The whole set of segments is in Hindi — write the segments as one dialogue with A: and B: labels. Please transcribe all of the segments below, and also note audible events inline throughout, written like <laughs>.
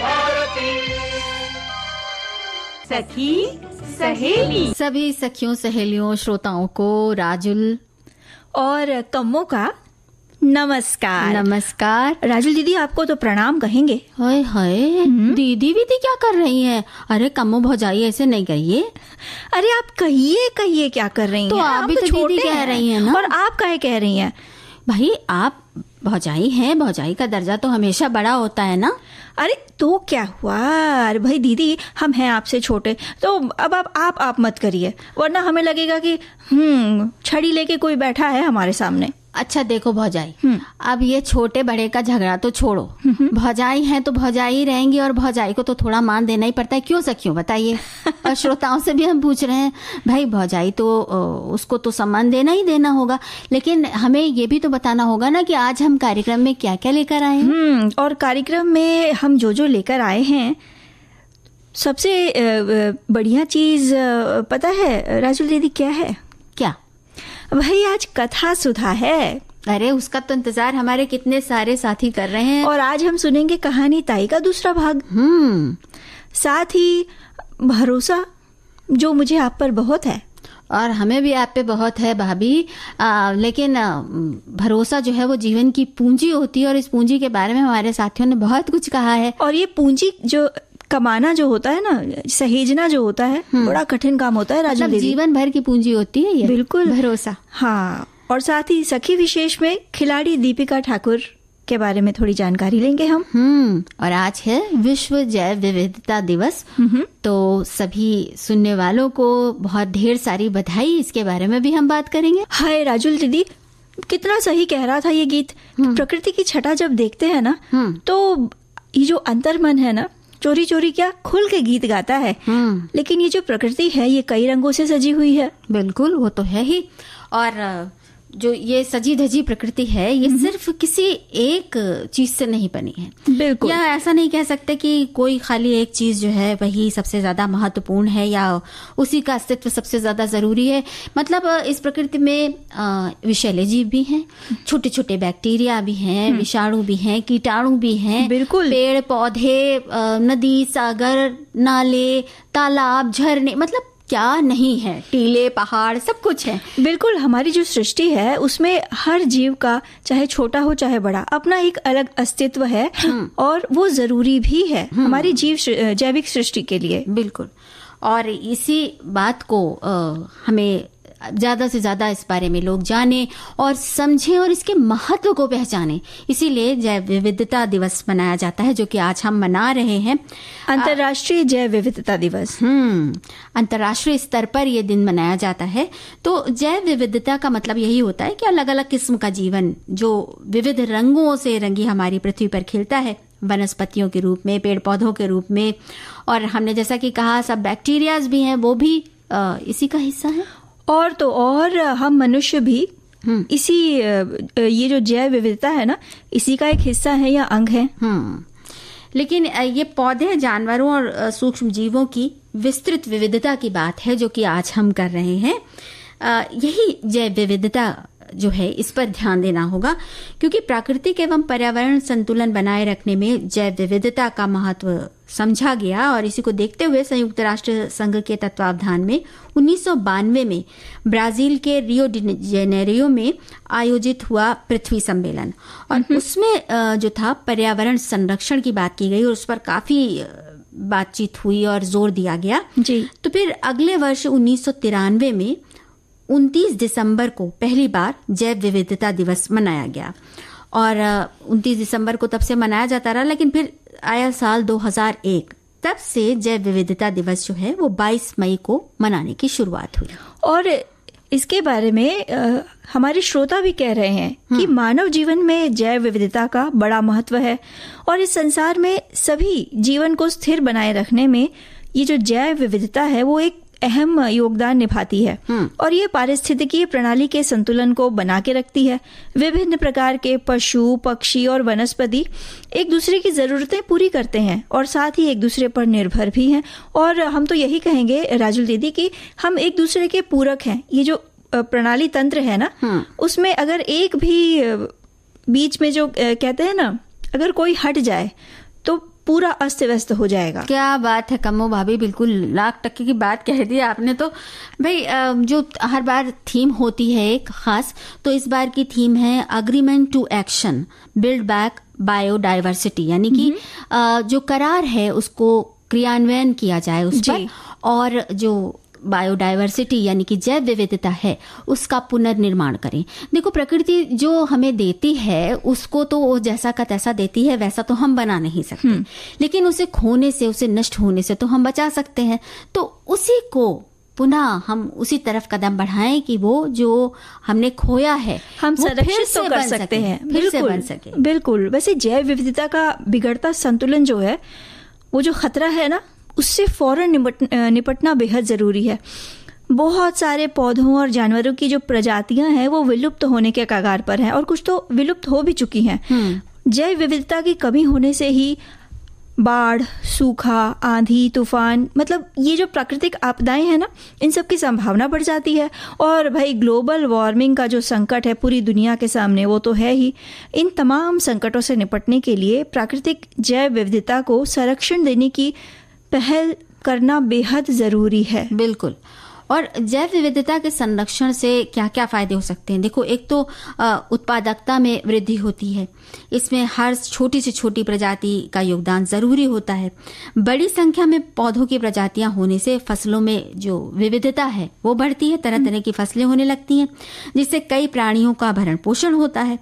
A: भारती
B: सखी सहेली।
C: सभी सखियों सहेलियों श्रोताओं को राजुल।
B: और कम्मो का नमस्कार।
C: नमस्कार।
B: राजुल दीदी आपको तो प्रणाम कहेंगे।
C: हाय हाय। दीदी दीदी क्या कर रही हैं? अरे कमो भौजाई ऐसे नहीं कहिए।
B: अरे आप कहिए कहिए क्या कर रही हैं?
C: तो आप भी तो
B: छोटे
C: दीदी कह रही हैं ना।
B: और आप काहे कह रही हैं?
C: भाई आप भौजाई है, भौजाई का दर्जा तो हमेशा बड़ा होता है ना?
B: अरे तो क्या हुआ? अरे भाई दीदी, हम हैं आपसे छोटे तो अब आप आप आप मत करिए, वरना हमें लगेगा कि हम्म छड़ी लेके कोई बैठा है हमारे सामने।
C: अच्छा देखो भौजाई।
B: हम्म।
C: अब ये छोटे बड़े का झगड़ा तो छोड़ो। भौजाई है तो भौजाई ही रहेंगी और भौजाई को तो थोड़ा मान देना ही पड़ता है। क्यों सखियों बताइए। <laughs> और श्रोताओं से भी हम पूछ रहे हैं भाई भौजाई तो उसको तो सम्मान देना ही देना होगा। लेकिन हमें ये भी तो बताना होगा ना कि आज हम कार्यक्रम में क्या क्या लेकर आए हैं?
B: हम्म और कार्यक्रम में हम जो जो लेकर आए हैं सबसे बढ़िया चीज़ पता है राजुल दीदी क्या है?
C: क्या?
B: भाई आज कथा सुधा है।
C: अरे उसका तो इंतज़ार हमारे कितने सारे साथी कर रहे हैं।
B: और आज हम सुनेंगे कहानी ताई का दूसरा भाग।
C: हम्म।
B: साथ ही भरोसा जो मुझे आप पर बहुत है।
C: और हमें भी आप पे बहुत है भाभी। आ, लेकिन भरोसा जो है वो जीवन की पूंजी होती है और इस पूंजी के बारे में हमारे साथियों ने बहुत कुछ कहा है।
B: और ये पूंजी जो कमाना जो होता है ना सहेजना जो होता है बड़ा कठिन काम होता है राजू
C: मतलब जीवन भर की पूंजी होती है ये
B: बिल्कुल।
C: भरोसा।
B: हाँ और साथ ही सखी विशेष में खिलाड़ी दीपिका ठाकुर के बारे में थोड़ी जानकारी लेंगे हम।
C: हम्म और आज है विश्व जैव विविधता दिवस। तो सभी सुनने वालों को बहुत ढेर सारी बधाई इसके बारे में भी हम बात करेंगे।
B: हाय राजुल दीदी कितना सही कह रहा था ये गीत। प्रकृति की छटा जब देखते हैं ना
C: हम्म।
B: तो ये जो अंतर्मन है ना चोरी चोरी क्या? खुल के गीत गाता है।
C: हम्म।
B: लेकिन ये जो प्रकृति है ये कई रंगों से सजी हुई है।
C: बिल्कुल वो तो है ही। और जो ये सजी धजी प्रकृति है ये सिर्फ़ किसी एक चीज़ से नहीं बनी है।
B: बिल्कुल।
C: या ऐसा नहीं कह सकते कि कोई खाली एक चीज़ जो है वही सबसे ज़्यादा महत्वपूर्ण है या उसी का अस्तित्व सबसे ज़्यादा ज़रूरी है। मतलब इस प्रकृति में अ, विषैले जीव भी हैं छोटे छोटे बैक्टीरिया भी हैं विषाणु भी हैं कीटाणु भी हैं।
B: बिल्कुल।
C: पेड़ पौधे नदी सागर नाले तालाब झरने मतलब क्या नहीं है? टीले पहाड़ सब कुछ है।
B: बिल्कुल हमारी जो सृष्टि है उसमें हर जीव का चाहे छोटा हो चाहे बड़ा अपना एक अलग अस्तित्व है और वो ज़रूरी भी है हमारी जीव जैविक सृष्टि के लिए।
C: बिल्कुल। और इसी बात को आ, हमें ज़्यादा से ज़्यादा इस बारे में लोग जाने और समझें और इसके महत्व को पहचानें। इसीलिए जैव विविधता दिवस मनाया जाता है जो कि आज हम मना रहे हैं।
B: अंतर्राष्ट्रीय जैव विविधता दिवस।
C: हम्म अंतर्राष्ट्रीय स्तर पर यह दिन मनाया जाता है। तो जैव विविधता का मतलब यही होता है कि अलग अलग किस्म का जीवन जो विविध रंगों से रंगी हमारी पृथ्वी पर खिलता है वनस्पतियों के रूप में पेड़ पौधों के रूप में। और हमने जैसा कि कहा सब बैक्टीरियाज भी हैं वो भी इसी का हिस्सा है।
B: और तो और हम मनुष्य भी
C: हम्म।
B: इसी ये जो जैव विविधता है ना इसी का एक हिस्सा है या अंग है।
C: हम्म। लेकिन ये पौधे जानवरों और सूक्ष्म जीवों की विस्तृत विविधता की बात है जो कि आज हम कर रहे हैं। यही जैव विविधता जो है इस पर ध्यान देना होगा क्योंकि प्राकृतिक एवं पर्यावरण संतुलन बनाए रखने में जैव विविधता का महत्व समझा गया और इसी को देखते हुए संयुक्त राष्ट्र संघ के तत्वावधान में उन्नीस सौ बानवे में ब्राज़ील के रियो डी जेनेरियो में आयोजित हुआ पृथ्वी सम्मेलन। और उसमें जो था पर्यावरण संरक्षण की बात की गई और उस पर काफ़ी बातचीत हुई और ज़ोर दिया गया।
B: जी।
C: तो फिर अगले वर्ष उन्नीस सौ तिरानवे में 29 दिसंबर को पहली बार जैव विविधता दिवस मनाया गया। और अ, 29 दिसंबर को तब से मनाया जाता रहा लेकिन फिर आया साल 2001 तब से जैव विविधता दिवस जो है वो 22 मई को मनाने की शुरुआत हुई।
B: और इसके बारे में अ, हमारे श्रोता भी कह रहे हैं। कि मानव जीवन में जैव विविधता का बड़ा महत्व है। और इस संसार में सभी जीवन को स्थिर बनाए रखने में ये जो जैव विविधता है वो एक अहम योगदान निभाती है। और ये पारिस्थितिकीय प्रणाली के संतुलन को बना के रखती है। विभिन्न प्रकार के पशु पक्षी और वनस्पति एक दूसरे की जरूरतें पूरी करते हैं और साथ ही एक दूसरे पर निर्भर भी हैं। और हम तो यही कहेंगे राजुल दीदी कि हम एक दूसरे के पूरक हैं। ये जो प्रणाली तंत्र है ना
C: हम्म।
B: उसमें अगर एक भी बीच में जो कहते हैं ना अगर कोई हट जाए पूरा अस्त व्यस्त हो जाएगा।
C: क्या बात है कमो भाभी बिल्कुल लाख टक्के की बात कह दी आपने तो। भाई जो हर बार थीम होती है एक खास तो इस बार की थीम है agreement to action build back biodiversity यानी कि जो करार है उसको क्रियान्वयन किया जाए उस पर और जो बायोडाइवर्सिटी यानी कि जैव विविधता है उसका पुनर्निर्माण करें। देखो प्रकृति जो हमें देती है उसको तो वो जैसा का तैसा देती है वैसा तो हम बना नहीं सकते। लेकिन उसे खोने से उसे नष्ट होने से तो हम बचा सकते हैं। तो उसी को पुनः हम उसी तरफ़ कदम बढ़ाएँ कि वो जो हमने खोया है
B: हम
C: फिर
B: संरक्षित
C: से
B: तो कर सकते हैं।
C: फिर से बन सके।
B: बिल्कुल। वैसे जैव विविधता का बिगड़ता संतुलन जो है वो जो खतरा है ना उससे फ़ौरन निपट, निपटना बेहद ज़रूरी है। बहुत सारे पौधों और जानवरों की जो प्रजातियाँ हैं वो विलुप्त होने के कगार पर हैं और कुछ तो विलुप्त हो भी चुकी हैं।
C: हम्म।
B: जैव विविधता की कमी होने से ही बाढ़ सूखा आंधी तूफ़ान मतलब ये जो प्राकृतिक आपदाएँ हैं ना इन सब की संभावना बढ़ जाती है। और भाई ग्लोबल वार्मिंग का जो संकट है पूरी दुनिया के सामने वो तो है ही। इन तमाम संकटों से निपटने के लिए प्राकृतिक जैव विविधता को संरक्षण देने की पहल करना बेहद ज़रूरी है।
C: बिल्कुल। और जैव विविधता के संरक्षण से क्या क्या फ़ायदे हो सकते हैं? देखो, एक तो उत्पादकता में वृद्धि होती है। इसमें हर छोटी से छोटी प्रजाति का योगदान ज़रूरी होता है। बड़ी संख्या में पौधों की प्रजातियाँ होने से फ़सलों में जो विविधता है, वो बढ़ती है तरह तरह की फ़सलें होने लगती हैं, जिससे कई प्राणियों का भरण पोषण होता है।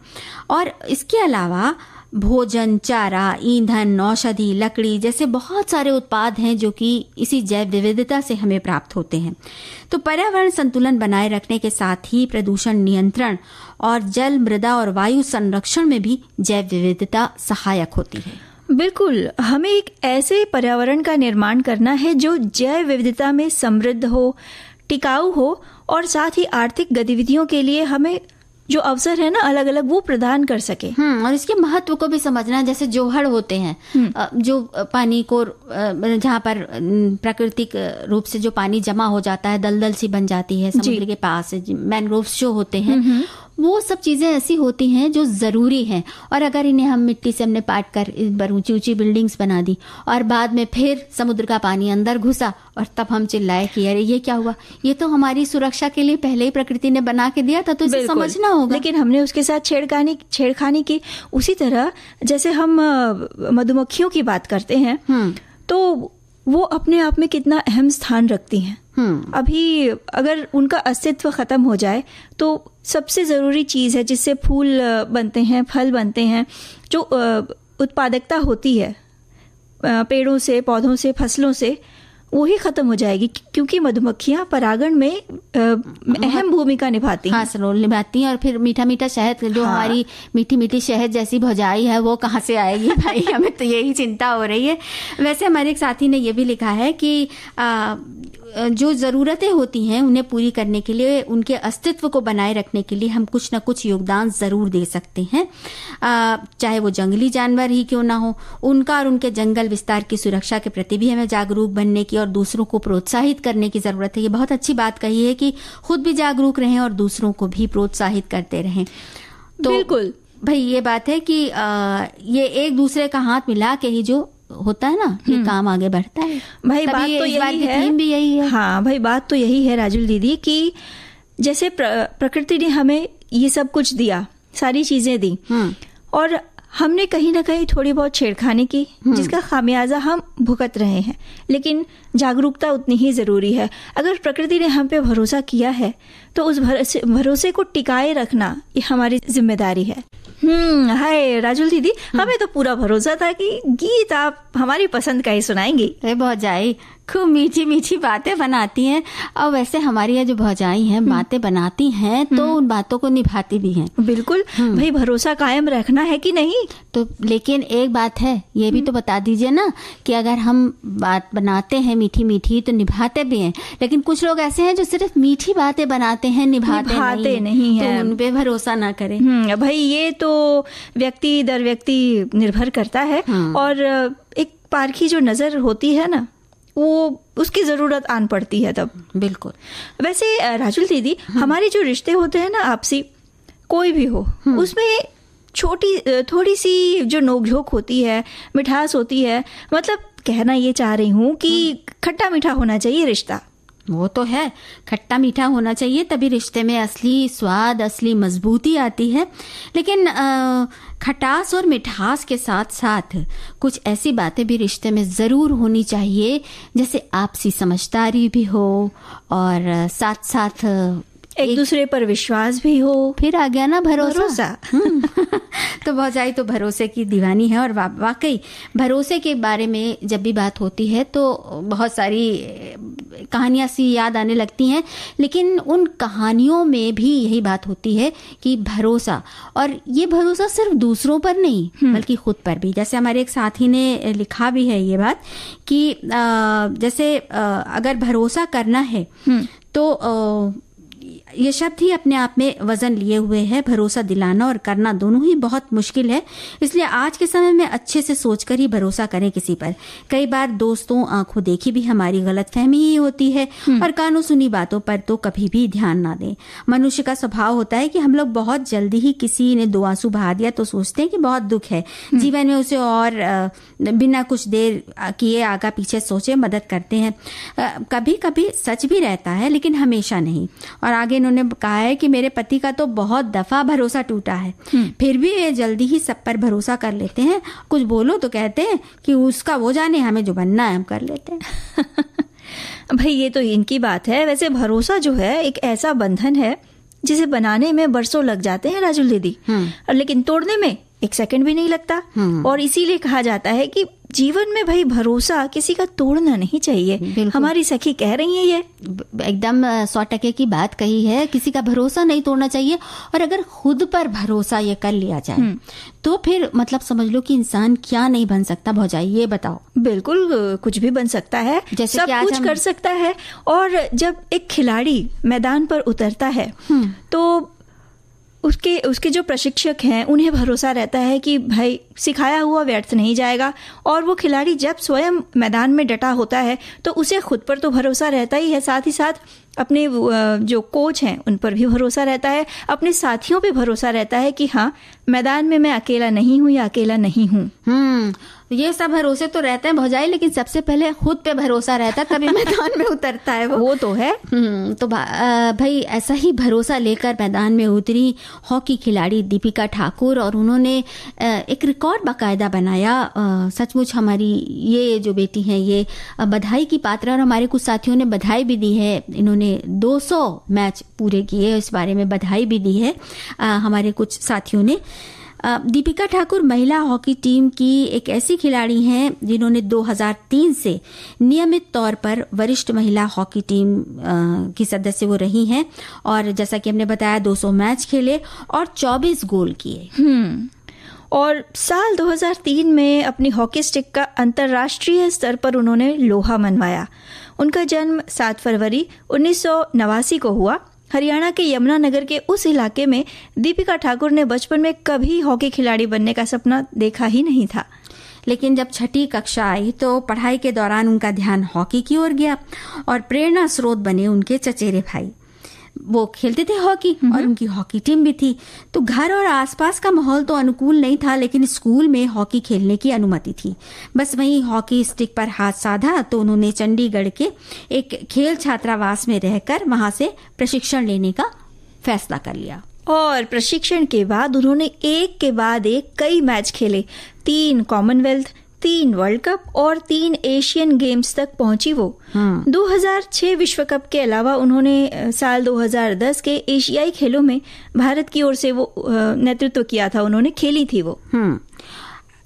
C: और इसके अलावा भोजन, चारा, ईंधन, औषधि, लकड़ी जैसे बहुत सारे उत्पाद हैं जो कि इसी जैव विविधता से हमें प्राप्त होते हैं। तो पर्यावरण संतुलन बनाए रखने के साथ ही प्रदूषण नियंत्रण और जल, मृदा और वायु संरक्षण में भी जैव विविधता सहायक होती है।
B: बिल्कुल, हमें एक ऐसे पर्यावरण का निर्माण करना है जो जैव विविधता में समृद्ध हो, टिकाऊ हो और साथ ही आर्थिक गतिविधियों के लिए हमें जो अवसर है ना अलग अलग वो प्रदान कर सके।
C: हम्म और इसके महत्व को भी समझना जैसे जोहड़ होते हैं जो पानी को अ, जहाँ पर प्राकृतिक रूप से जो पानी जमा हो जाता है दलदल सी बन जाती है समुद्र के पास मैनग्रोव्स जो होते हैं वो सब चीज़ें ऐसी होती हैं जो ज़रूरी हैं। और अगर इन्हें हम मिट्टी से हमने पाट कर इन पर ऊँची ऊँची बिल्डिंग्स बना दी और बाद में फिर समुद्र का पानी अंदर घुसा और तब हम चिल्लाए कि अरे ये क्या हुआ? ये तो हमारी सुरक्षा के लिए पहले ही प्रकृति ने बना के दिया था तो इसे समझना होगा।
B: लेकिन हमने उसके साथ छेड़खानी छेड़खानी की। उसी तरह जैसे हम मधुमक्खियों की बात करते हैं
C: हम्म।
B: तो वो अपने आप में कितना अहम स्थान रखती हैं। अभी अगर उनका अस्तित्व खत्म हो जाए तो सबसे ज़रूरी चीज़ है जिससे फूल बनते हैं फल बनते हैं जो उत्पादकता होती है पेड़ों से पौधों से फ़सलों से वो ही खत्म हो जाएगी क्योंकि मधुमक्खियाँ परागण में अहम भूमिका निभाती हैं।
C: हाँ रोल निभाती हैं और फिर मीठा मीठा शहद जो
B: हाँ।
C: हमारी मीठी मीठी शहद जैसी भौजाई है वो कहाँ से आएगी <laughs> भाई? हमें तो यही चिंता हो रही है। वैसे हमारे एक साथी ने ये भी लिखा है कि आ, जो ज़रूरतें होती हैं उन्हें पूरी करने के लिए उनके अस्तित्व को बनाए रखने के लिए हम कुछ ना कुछ योगदान ज़रूर दे सकते हैं। चाहे वो जंगली जानवर ही क्यों ना हो उनका और उनके जंगल विस्तार की सुरक्षा के प्रति भी हमें जागरूक बनने की और दूसरों को प्रोत्साहित करने की ज़रूरत है। ये बहुत अच्छी बात कही है कि खुद भी जागरूक रहें और दूसरों को भी प्रोत्साहित करते रहें। तो
B: बिल्कुल।
C: भाई ये बात है कि आ, ये एक दूसरे का हाथ मिला के ही जो होता है ना ये काम आगे बढ़ता है।
B: भाई बात तो यही है।
C: भी यही है।
B: हाँ भाई बात तो यही है राजुल दीदी कि जैसे प्र, प्रकृति ने हमें ये सब कुछ दिया सारी चीज़ें दी
C: हम्म
B: और हमने कहीं ना कहीं थोड़ी बहुत छेड़खानी की जिसका खामियाजा हम भुगत रहे हैं। लेकिन जागरूकता उतनी ही ज़रूरी है। अगर प्रकृति ने हम पे भरोसा किया है तो उस भरोसे भरोसे को टिकाए रखना ये हमारी ज़िम्मेदारी है। हम्म हाय राजुल दीदी हमें तो पूरा भरोसा था कि गीत आप हमारी पसंद का ही सुनाएँगी।
C: बहुत भौजाई खूब मीठी मीठी बातें बनाती हैं और वैसे हमारी ये जो भौजाई हैं बातें बनाती हैं तो उन बातों को निभाती भी हैं।
B: बिल्कुल भाई भरोसा कायम रखना है कि नहीं?
C: तो लेकिन एक बात है ये भी तो बता दीजिए ना कि अगर हम बात बनाते हैं मीठी मीठी तो निभाते भी हैं। लेकिन कुछ लोग ऐसे हैं जो सिर्फ़ मीठी बातें बनाते हैं निभाते,
B: निभाते
C: नहीं,
B: नहीं हैं।
C: तो उन पे भरोसा ना करें।
B: हम्म भाई ये तो व्यक्ति दर व्यक्ति निर्भर करता है।
C: हम्म।
B: और एक पारखी जो नज़र होती है ना वो उसकी ज़रूरत आन पड़ती है तब।
C: बिल्कुल।
B: वैसे राजुल दीदी हमारे जो रिश्ते होते हैं ना आपसी कोई भी हो उसमें छोटी थोड़ी सी जो नोकझोंक होती है मिठास होती है मतलब कहना ये चाह रही हूँ कि खट्टा मीठा होना चाहिए रिश्ता।
C: वो तो है, खट्टा मीठा होना चाहिए, तभी रिश्ते में असली स्वाद, असली मजबूती आती है। लेकिन खटास और मिठास के साथ साथ कुछ ऐसी बातें भी रिश्ते में ज़रूर होनी चाहिए, जैसे आपसी समझदारी भी हो, और साथ साथ
B: एक, एक दूसरे पर विश्वास भी हो
C: फिर आ गया ना भरोसा, भरोसा। <laughs> तो भौजाई तो भरोसे की दीवानी है और वा, वाकई भरोसे के बारे में जब भी बात होती है तो बहुत सारी कहानियाँ सी याद आने लगती हैं लेकिन उन कहानियों में भी यही बात होती है कि भरोसा और ये भरोसा सिर्फ़ दूसरों पर नहीं हम्म। बल्कि खुद पर भी जैसे हमारे एक साथी ने लिखा भी है ये बात कि जैसे अगर भरोसा करना है हम्म। तो ये शब्द ही अपने आप में वज़न लिए हुए है भरोसा दिलाना और करना दोनों ही बहुत मुश्किल है। इसलिए आज के समय में अच्छे से सोचकर ही भरोसा करें किसी पर। कई बार दोस्तों आँखों देखी भी हमारी गलत फहमी ही होती है हम्म। और कानों सुनी बातों पर तो कभी भी ध्यान ना दें। मनुष्य का स्वभाव होता है कि हम लोग बहुत जल्दी ही किसी ने दो आँसू बहा दिया तो सोचते हैं कि बहुत दुख है। हम्म। जीवन में उसे और बिना कुछ देर किए आगा पीछे सोचे मदद करते हैं। कभी कभी सच भी रहता है लेकिन हमेशा नहीं। और आगे इन्होंने कहा है कि मेरे पति का तो बहुत दफ़ा भरोसा टूटा है। हम्म। फिर भी ये जल्दी ही सब पर भरोसा कर लेते हैं। कुछ बोलो तो कहते हैं कि उसका वो जाने हमें जो बनना है हम कर लेते हैं। <laughs>
B: भाई ये तो इनकी बात है। वैसे भरोसा जो है एक ऐसा बंधन है जिसे बनाने में बरसों लग जाते हैं राजुल दीदी। हम्म। लेकिन तोड़ने में एक सेकंड भी नहीं लगता। हम्म। और इसीलिए कहा जाता है कि जीवन में भाई भरोसा किसी का तोड़ना नहीं चाहिए। हमारी सखी कह रही है ये।
C: एकदम सौ टके की बात कही है। किसी का भरोसा नहीं तोड़ना चाहिए। और अगर खुद पर भरोसा ये कर लिया जाए हम्म। तो फिर मतलब समझ लो कि इंसान क्या नहीं बन सकता। भौजाई ये बताओ।
B: बिल्कुल कुछ भी बन सकता है। जैसे सब कुछ हम... कर सकता है। और जब एक खिलाड़ी मैदान पर उतरता है हम्म। तो उसके उसके जो प्रशिक्षक हैं, उन्हें भरोसा रहता है कि भाई, सिखाया हुआ व्यर्थ नहीं जाएगा। और वो खिलाड़ी जब स्वयं मैदान में डटा होता है तो उसे खुद पर तो भरोसा रहता ही है। साथ ही साथ अपने जो कोच हैं, उन पर भी भरोसा रहता है। अपने साथियों पे भरोसा रहता है कि हाँ मैदान में मैं अकेला नहीं हूँ या अकेला नहीं हूँ?
C: हम्म ये सब भरोसे तो रहते हैं भौजाई लेकिन सबसे पहले खुद पे भरोसा रहता है तभी <laughs> मैदान में उतरता है वो।
B: वो तो है।
C: हम्म, तो भाई ऐसा ही भरोसा लेकर मैदान में उतरी हॉकी खिलाड़ी दीपिका ठाकुर और उन्होंने एक रिकॉर्ड बाकायदा बनाया। सचमुच हमारी ये जो बेटी है ये बधाई की पात्र और हमारे कुछ साथियों ने बधाई भी दी है। इन्होंने 200 मैच पूरे किए इस बारे में बधाई भी दी है हमारे कुछ साथियों ने। दीपिका ठाकुर महिला हॉकी टीम की एक ऐसी खिलाड़ी हैं जिन्होंने 2003 से नियमित तौर पर वरिष्ठ महिला हॉकी टीम की सदस्य वो रही हैं और जैसा कि हमने बताया 200 मैच खेले और 24 गोल किए।
B: हम्म और साल 2003 में अपनी हॉकी स्टिक का अंतर्राष्ट्रीय स्तर पर उन्होंने लोहा मनवाया। उनका जन्म 7 फरवरी उन्नीस सौ नवासी को हुआ। हरियाणा के यमुनानगर के उस इलाके में दीपिका ठाकुर ने बचपन में कभी हॉकी खिलाड़ी बनने का सपना देखा ही नहीं था।
C: लेकिन जब छठी कक्षा आई तो पढ़ाई के दौरान उनका ध्यान हॉकी की ओर गया और प्रेरणा स्रोत बने उनके चचेरे भाई। वो खेलते थे हॉकी और उनकी हॉकी टीम भी थी। तो घर और आसपास का माहौल तो अनुकूल नहीं था लेकिन स्कूल में हॉकी खेलने की अनुमति थी। बस वहीं हॉकी स्टिक पर हाथ साधा तो उन्होंने चंडीगढ़ के एक खेल छात्रावास में रहकर वहाँ से प्रशिक्षण लेने का फैसला कर लिया।
B: और प्रशिक्षण के बाद उन्होंने एक के बाद एक कई मैच खेले। तीन कॉमनवेल्थ तीन वर्ल्ड कप और तीन एशियन गेम्स तक पहुँची वो हाँ। 2006 विश्व कप के अलावा उन्होंने साल 2010 के एशियाई खेलों में भारत की ओर से वो नेतृत्व किया था उन्होंने खेली थी वो
C: हाँ।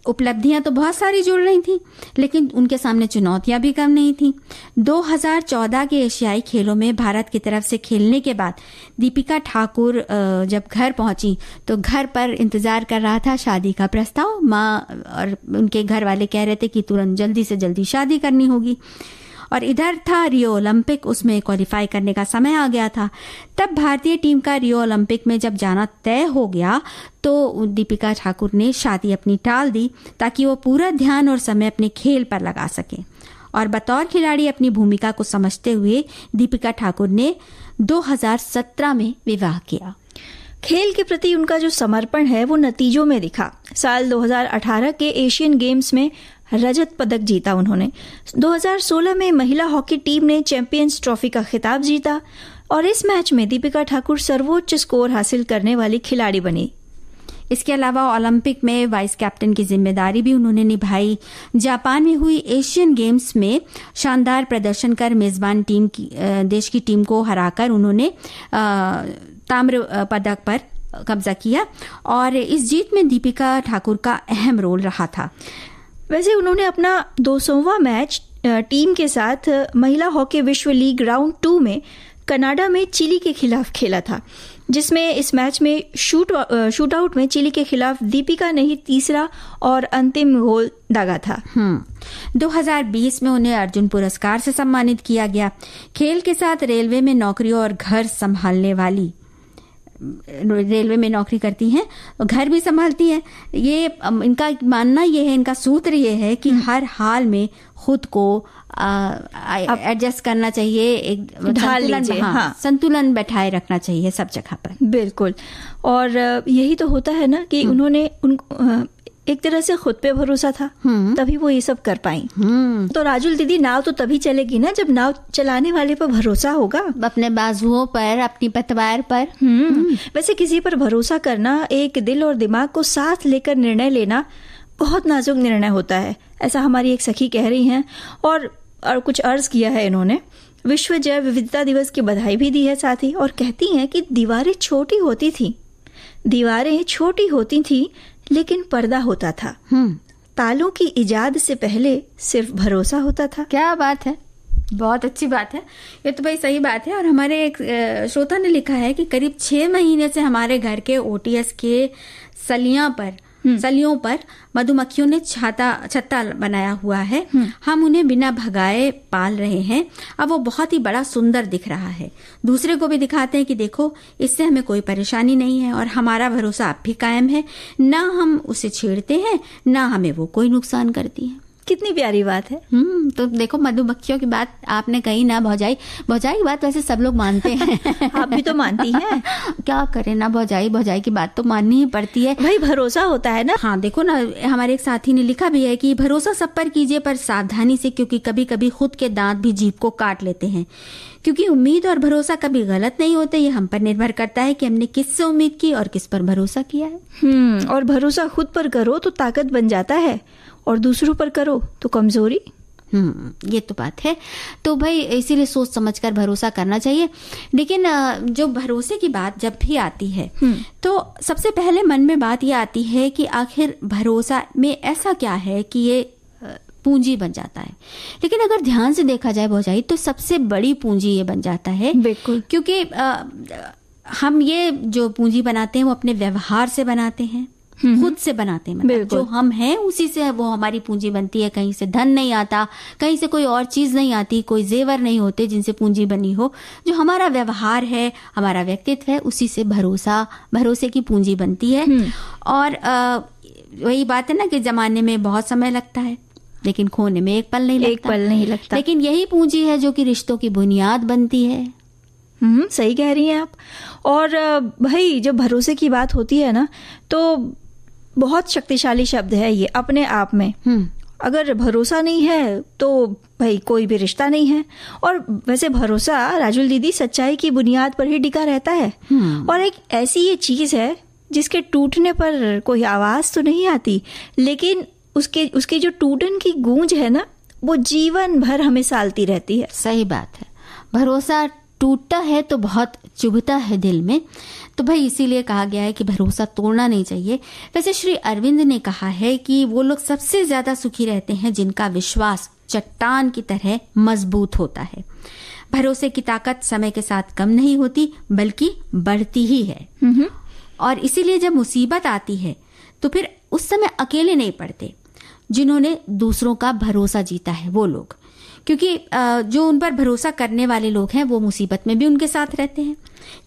C: उपलब्धियाँ तो बहुत सारी जुड़ रही थी, लेकिन उनके सामने चुनौतियाँ भी कम नहीं थी। 2014 के एशियाई खेलों में भारत की तरफ़ से खेलने के बाद दीपिका ठाकुर जब घर पहुँची तो घर पर इंतज़ार कर रहा था शादी का प्रस्ताव। माँ और उनके घर वाले कह रहे थे कि तुरंत जल्दी से जल्दी शादी करनी होगी। और इधर था रियो ओलंपिक, उसमें क्वालिफाई करने का समय आ गया था। तब भारतीय टीम का रियो ओलंपिक में जब जाना तय हो गया तो दीपिका ठाकुर ने शादी अपनी टाल दी, ताकि वो पूरा ध्यान और समय अपने खेल पर लगा सके। और बतौर खिलाड़ी अपनी भूमिका को समझते हुए दीपिका ठाकुर ने 2017 में विवाह किया।
B: खेल के प्रति उनका जो समर्पण है, वो नतीजों में दिखा। साल 2018 के एशियन गेम्स में रजत पदक जीता उन्होंने। 2016 में महिला हॉकी टीम ने चैंपियंस ट्रॉफी का खिताब जीता और इस मैच में दीपिका ठाकुर सर्वोच्च स्कोर हासिल करने वाली खिलाड़ी बनी।
C: इसके अलावा ओलंपिक में वाइस कैप्टन की ज़िम्मेदारी भी उन्होंने निभाई। जापान में हुई एशियन गेम्स में शानदार प्रदर्शन कर मेजबान टीम की देश की टीम को हराकर उन्होंने ताम्र पदक पर कब्जा किया और इस जीत में दीपिका ठाकुर का अहम रोल रहा था।
B: वैसे उन्होंने अपना दो मैच टीम के साथ महिला हॉकी विश्व लीग राउंड टू में कनाडा में चिली के खिलाफ खेला था, जिसमें इस मैच में शूट शूट आउट में चिली के खिलाफ दीपिका ने ही तीसरा और अंतिम गोल दागा था
C: 2020 हम्म। में उन्हें अर्जुन पुरस्कार से सम्मानित किया गया खेल के साथ रेलवे में नौकरी और घर संभालने वाली रेलवे में नौकरी करती हैं और घर भी संभालती हैं ये इनका मानना ये है इनका सूत्र ये है कि हम्म। हर हाल में खुद को एडजस्ट करना चाहिए एक संतुलन हाँ, हाँ। संतुलन बैठाए रखना चाहिए सब जगह पर
B: बिल्कुल और यही तो होता है ना कि हम्म। उन्होंने उन एक तरह से खुद पे भरोसा था हम्म। तभी वो ये सब कर पाई। हम्म। तो राजुल दीदी नाव तो तभी चलेगी ना जब नाव चलाने वाले पर भरोसा होगा?
C: अपने बाजुओं पर अपनी पतवार पर।
B: वैसे किसी पर भरोसा करना एक दिल और दिमाग को साथ लेकर निर्णय लेना बहुत नाजुक निर्णय होता है ऐसा हमारी एक सखी कह रही हैं। और और कुछ अर्ज़ किया है इन्होंने। विश्व जैव विविधता दिवस की बधाई भी दी है साथ ही और कहती हैं कि दीवारें छोटी होती थी। दीवारें छोटी होती थी लेकिन पर्दा होता था हम्म। तालों की इजाद से पहले सिर्फ़ भरोसा होता था
C: क्या बात है बहुत अच्छी बात है ये तो भाई सही बात है और हमारे एक श्रोता ने लिखा है कि करीब छह महीने से हमारे घर के ओटीएस के सलियाँ पर। सलियों पर मधुमक्खियों ने छाता छत्ता बनाया हुआ है। हम्म। हम उन्हें बिना भगाए पाल रहे हैं। अब वो बहुत ही बड़ा सुंदर दिख रहा है। दूसरे को भी दिखाते हैं कि देखो इससे हमें कोई परेशानी नहीं है और हमारा भरोसा अब भी कायम है। ना हम उसे छेड़ते हैं ना हमें वो कोई नुकसान करती है।
B: कितनी प्यारी बात है।
C: हम्म तो देखो मधुमक्खियों की बात आपने कही ना भौजाई। भौजाई की बात वैसे सब लोग मानते हैं। <laughs>
B: आप भी तो मानती हैं। <laughs>
C: क्या करें ना भौजाई भौजाई की बात तो माननी ही पड़ती है।
B: भाई भरोसा होता है ना।
C: हाँ देखो ना हमारे एक साथी ने लिखा भी है कि भरोसा सब पर कीजिए पर सावधानी से क्योंकि कभी कभी खुद के दांत भी जीप को काट लेते हैं। क्योंकि उम्मीद और भरोसा कभी गलत नहीं होते ये हम पर निर्भर करता है कि हमने किससे उम्मीद की और किस पर भरोसा किया है।
B: हम्म और भरोसा खुद पर करो तो ताकत बन जाता है। और दूसरों पर करो तो कमज़ोरी।
C: हम्म ये तो बात है। तो भाई इसीलिए सोच समझकर भरोसा करना चाहिए। लेकिन जो भरोसे की बात जब भी आती है हम्म। तो सबसे पहले मन में बात ये आती है कि आखिर भरोसा में ऐसा क्या है कि ये पूंजी बन जाता है। लेकिन अगर ध्यान से देखा जाए भौजाई तो सबसे बड़ी पूंजी ये बन जाता है।
B: बिल्कुल।
C: क्योंकि आ, हम ये जो पूंजी बनाते हैं वो अपने व्यवहार से बनाते हैं। खुद से बनाते हैं मतलब जो हम हैं उसी से वो हमारी पूंजी बनती है। कहीं से धन नहीं आता कहीं से कोई और चीज़ नहीं आती कोई जेवर नहीं होते जिनसे पूंजी बनी हो। जो हमारा व्यवहार है हमारा व्यक्तित्व है उसी से भरोसा भरोसे की पूंजी बनती है। हम्म। और वही बात है ना कि जमाने में बहुत समय लगता है लेकिन खोने में एक पल नहीं लगता।
B: एक पल नहीं लगता।
C: लेकिन यही पूंजी है जो कि रिश्तों की बुनियाद बनती है।
B: हम्म सही कह रही हैं आप। और भाई जब भरोसे की बात होती है ना तो बहुत शक्तिशाली शब्द है ये अपने आप में। हम्म। अगर भरोसा नहीं है तो भाई कोई भी रिश्ता नहीं है। और वैसे भरोसा राजुल दीदी सच्चाई की बुनियाद पर ही टिका रहता है। हम्म। और एक ऐसी ये चीज़ है जिसके टूटने पर कोई आवाज़ तो नहीं आती लेकिन उसके उसके जो टूटन की गूंज है ना वो जीवन भर हमें सालती रहती है।
C: सही बात है। भरोसा टूटता है तो बहुत चुभता है दिल में तो भाई इसीलिए कहा गया है कि भरोसा तोड़ना नहीं चाहिए। वैसे श्री अरविंद ने कहा है कि वो लोग सबसे ज़्यादा सुखी रहते हैं जिनका विश्वास चट्टान की तरह मज़बूत होता है। भरोसे की ताकत समय के साथ कम नहीं होती बल्कि बढ़ती ही है। और इसीलिए जब मुसीबत आती है तो फिर उस समय अकेले नहीं पड़ते जिन्होंने दूसरों का भरोसा जीता है वो लोग। क्योंकि जो उन पर भरोसा करने वाले लोग हैं वो मुसीबत में भी उनके साथ रहते हैं।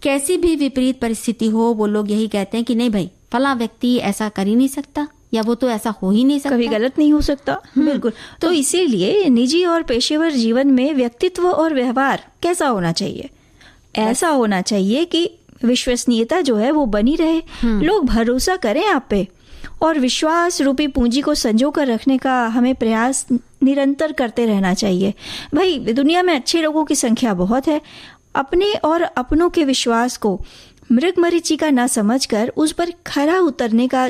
C: कैसी भी विपरीत परिस्थिति हो वो लोग यही कहते हैं कि नहीं भाई फला व्यक्ति ऐसा कर ही नहीं सकता या वो तो ऐसा हो ही नहीं सकता।
B: कभी गलत नहीं हो सकता। हम्म। बिल्कुल। तो, तो इसीलिए निजी और पेशेवर जीवन में व्यक्तित्व और व्यवहार कैसा होना चाहिए? ऐसा होना चाहिए कि विश्वसनीयता जो है वो बनी रहे। लोग भरोसा करें आप पे। और विश्वास रूपी पूंजी को संजो कर रखने का हमें प्रयास निरंतर करते रहना चाहिए। भाई, दुनिया में अच्छे लोगों की संख्या बहुत है। अपने और अपनों के विश्वास को मृग मरीचिका न समझकर उस पर खरा उतरने का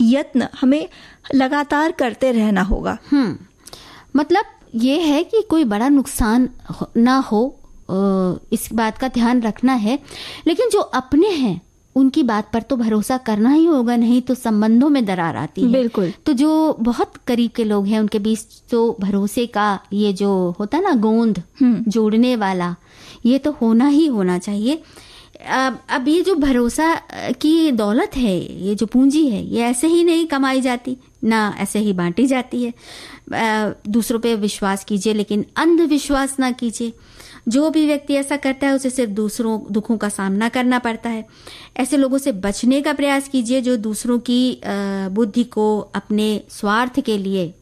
B: यत्न हमें लगातार करते रहना होगा।
C: हम्म मतलब ये है कि कोई बड़ा नुकसान ना हो इस बात का ध्यान रखना है। लेकिन जो अपने हैं उनकी बात पर तो भरोसा करना ही होगा नहीं तो संबंधों में दरार आती है।
B: बिल्कुल।
C: तो जो बहुत करीब के लोग हैं उनके बीच तो भरोसे का ये जो होता ना गोंद
B: हम्म।
C: जोड़ने वाला ये तो होना ही होना चाहिए। अब अब ये जो भरोसा की दौलत है ये जो पूंजी है ये ऐसे ही नहीं कमाई जाती ना ऐसे ही बांटी जाती है। दूसरों पे विश्वास कीजिए लेकिन अंधविश्वास ना कीजिए। जो भी व्यक्ति ऐसा करता है उसे सिर्फ़ दूसरों दुखों का सामना करना पड़ता है। ऐसे लोगों से बचने का प्रयास कीजिए जो दूसरों की बुद्धि को अपने स्वार्थ के लिए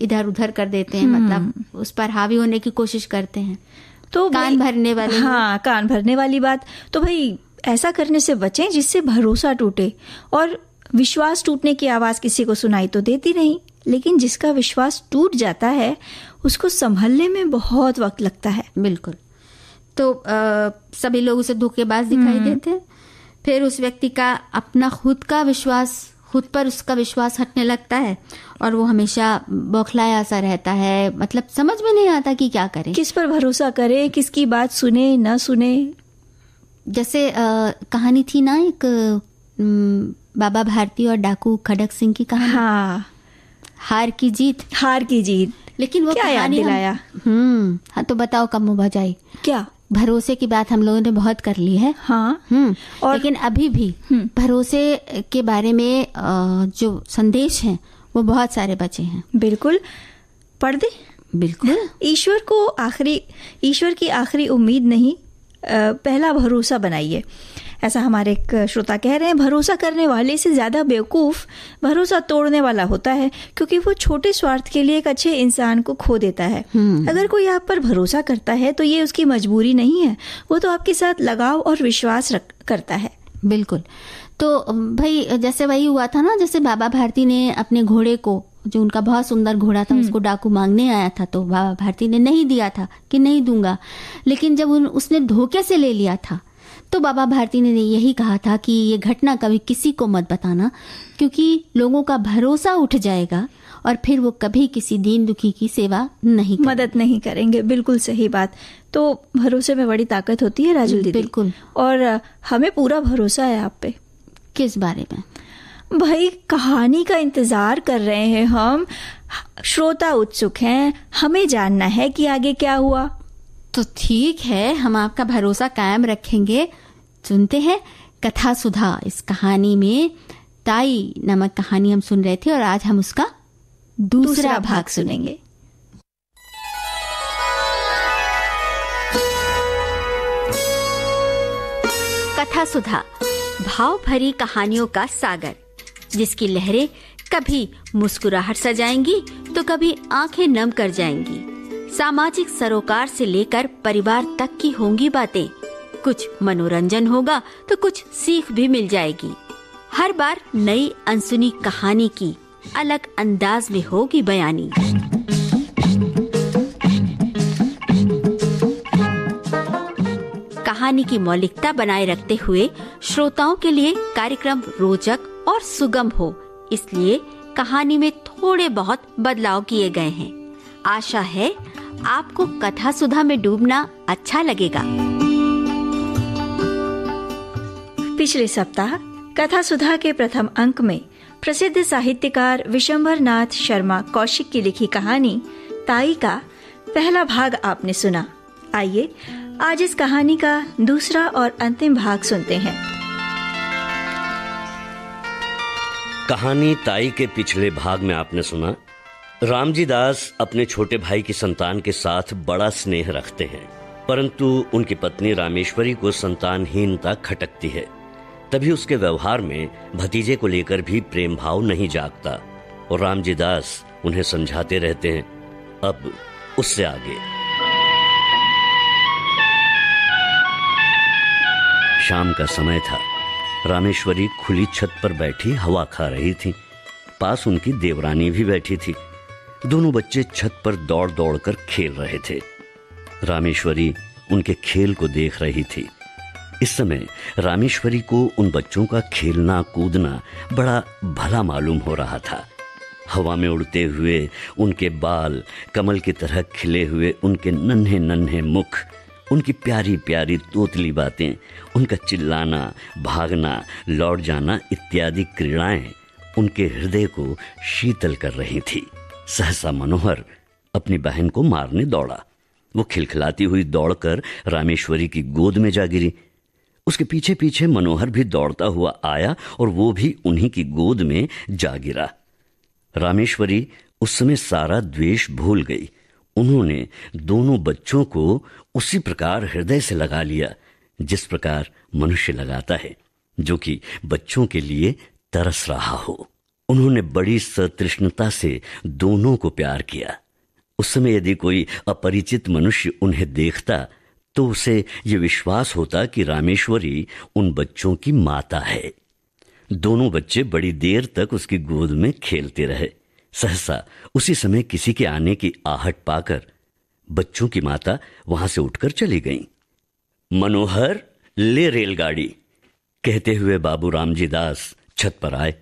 C: इधर उधर कर देते हैं
B: हम्म।
C: मतलब उस पर हावी होने की कोशिश करते हैं।
B: तो
C: कान भरने वाले
B: हाँ कान भरने वाली बात। तो भाई ऐसा करने से बचें जिससे भरोसा टूटे। और विश्वास टूटने की आवाज़ किसी को सुनाई तो देती नहीं लेकिन जिसका विश्वास टूट जाता है उसको संभलने में बहुत वक्त लगता है।
C: बिल्कुल। तो आ, सभी लोग उसे धोखेबाज दिखाई
B: हम्म।
C: देते। फिर उस व्यक्ति का अपना खुद का विश्वास खुद पर उसका विश्वास हटने लगता है और वो हमेशा बौखलाया सा रहता है। मतलब समझ में नहीं आता कि क्या करे।
B: किस पर भरोसा करे किसकी बात सुने न सुने।
C: जैसे आ, कहानी थी ना एक न, बाबा भारती और डाकू खड़क सिंह की कहानी।
B: हाँ।
C: हार की जीत।
B: हार की जीत।
C: लेकिन वो
B: क्या
C: कहानी हम-
B: दिलाया?
C: हम्म हाँ तो बताओ कब मुबाजाई
B: क्या?
C: भरोसे की बात हम लोगों ने बहुत कर ली है।
B: हाँ
C: हम्म
B: और-
C: लेकिन अभी भी
B: हम्म।
C: भरोसे के बारे में जो संदेश है वो बहुत सारे बचे हैं।
B: बिल्कुल। पढ़ दे।
C: बिल्कुल।
B: ईश्वर को आखिरी ईश्वर की आखिरी उम्मीद नहीं पहला भरोसा बनाइए। ऐसा हमारे एक श्रोता कह रहे हैं भरोसा करने वाले से ज़्यादा बेवकूफ़ भरोसा तोड़ने वाला होता है क्योंकि वो छोटे स्वार्थ के लिए एक अच्छे इंसान को खो देता है।
C: हम्म।
B: अगर कोई आप पर भरोसा करता है तो ये उसकी मजबूरी नहीं है वो तो आपके साथ लगाव और विश्वास रख करता है।
C: बिल्कुल। तो भाई जैसे वही हुआ था ना जैसे बाबा भारती ने अपने घोड़े को जो उनका बहुत सुंदर घोड़ा था उसको डाकू मांगने आया था तो बाबा भारती ने नहीं दिया था कि नहीं दूँगा लेकिन जब उन, उसने धोखे से ले लिया था तो बाबा भारती ने यही कहा था कि ये घटना कभी किसी को मत बताना क्योंकि लोगों का भरोसा उठ जाएगा और फिर वो कभी किसी दीन दुखी की सेवा नहीं।
B: मदद नहीं करेंगे। बिल्कुल सही बात। तो भरोसे में बड़ी ताकत होती है राजुल दीदी।
C: बिल्कुल।
B: और हमें पूरा भरोसा है आप पे।
C: किस बारे में?
B: भाई कहानी का इंतज़ार कर रहे हैं हम। श्रोता उत्सुक हैं। हमें जानना है कि आगे क्या हुआ।
C: तो ठीक है हम आपका भरोसा कायम रखेंगे। सुनते हैं। कथा सुधा इस कहानी में ताई नामक कहानी हम सुन रहे थे और आज हम उसका दूसरा, भाग सुनेंगे। कथा सुधा भाव भरी कहानियों का सागर जिसकी लहरें कभी मुस्कुराहट सजाएँगी तो कभी आँखें नम कर जाएँगी। सामाजिक सरोकार से लेकर परिवार तक की होंगी बातें कुछ मनोरंजन होगा तो कुछ सीख भी मिल जाएगी। हर बार नई अनसुनी कहानी की अलग अंदाज में होगी बयानी। कहानी की मौलिकता बनाए रखते हुए श्रोताओं के लिए कार्यक्रम रोचक और सुगम हो, इसलिए कहानी में थोड़े बहुत बदलाव किए गए हैं। आशा है, आपको कथा सुधा में डूबना अच्छा लगेगा।
B: पिछले सप्ताह कथा सुधा के प्रथम अंक में प्रसिद्ध साहित्यकार विशंबर नाथ शर्मा कौशिक की लिखी कहानी, ताई का, पहला भाग आपने सुना। आइए, आज इस कहानी का दूसरा और अंतिम भाग सुनते हैं।
A: कहानी ताई के पिछले भाग में आपने सुना। रामजी दास अपने छोटे भाई की संतान के साथ बड़ा स्नेह रखते हैं, परंतु उनकी पत्नी रामेश्वरी को संतानहीनता खटकती है। तभी उसके व्यवहार में भतीजे को लेकर भी प्रेम भाव नहीं जागता, और रामजी दास उन्हें समझाते रहते हैं, अब उससे आगे। शाम का समय था। रामेश्वरी खुली छत पर बैठी हवा खा रही थी। पास उनकी देवरानी भी बैठी थी। दोनों बच्चे छत पर दौड़ दौड़ कर खेल रहे थे। रामेश्वरी उनके खेल को देख रही थी। इस समय रामेश्वरी को उन बच्चों का खेलना, कूदना बड़ा भला मालूम हो रहा था। हवा में उड़ते हुए उनके बाल, कमल की तरह खिले हुए उनके नन्हे नन्हे मुख, उनकी प्यारी प्यारी तोतली बातें, उनका चिल्लाना, भागना, लौट जाना इत्यादि क्रीड़ाएँ उनके हृदय को शीतल कर रही थी। सहसा मनोहर अपनी बहन को मारने दौड़ा। वो खिलखिलाती हुई दौड़कर रामेश्वरी की गोद में जा गिरी। उसके पीछे पीछे मनोहर भी दौड़ता हुआ आया और वो भी उन्हीं की गोद में जा गिरा। रामेश्वरी उस समय सारा द्वेष भूल गई। उन्होंने दोनों बच्चों को उसी प्रकार हृदय से लगा लिया, जिस प्रकार मनुष्य लगाता है, जो कि बच्चों के लिए तरस रहा हो। उन्होंने बड़ी सतृष्णता से दोनों को प्यार किया। उस समय यदि कोई अपरिचित मनुष्य उन्हें देखता तो उसे यह विश्वास होता कि रामेश्वरी उन बच्चों की माता है। दोनों बच्चे बड़ी देर तक उसकी गोद में खेलते रहे। सहसा उसी समय किसी के आने की आहट पाकर बच्चों की माता वहाँ से उठकर चली गई। मनोहर, ले रेलगाड़ी, कहते हुए बाबू रामजी दास छत पर आए।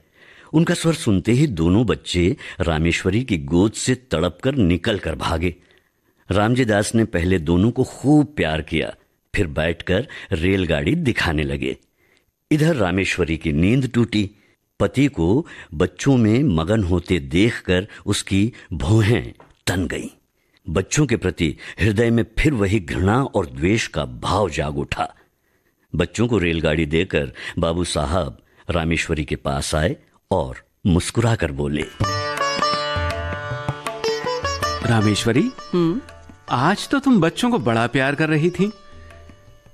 A: उनका स्वर सुनते ही दोनों बच्चे रामेश्वरी की गोद से तड़प कर निकल कर भागे। रामजी दास ने पहले दोनों को खूब प्यार किया फिर बैठकर रेलगाड़ी दिखाने लगे। इधर रामेश्वरी की नींद टूटी। पति को बच्चों में मगन होते देखकर उसकी भौहें तन गईं। बच्चों के प्रति हृदय में फिर वही घृणा और द्वेष का भाव जाग उठा। बच्चों को रेलगाड़ी देकर बाबू साहब रामेश्वरी के पास आए और मुस्कुराकर बोले
D: रामेश्वरी? आज तो तुम बच्चों को बड़ा प्यार कर रही थी।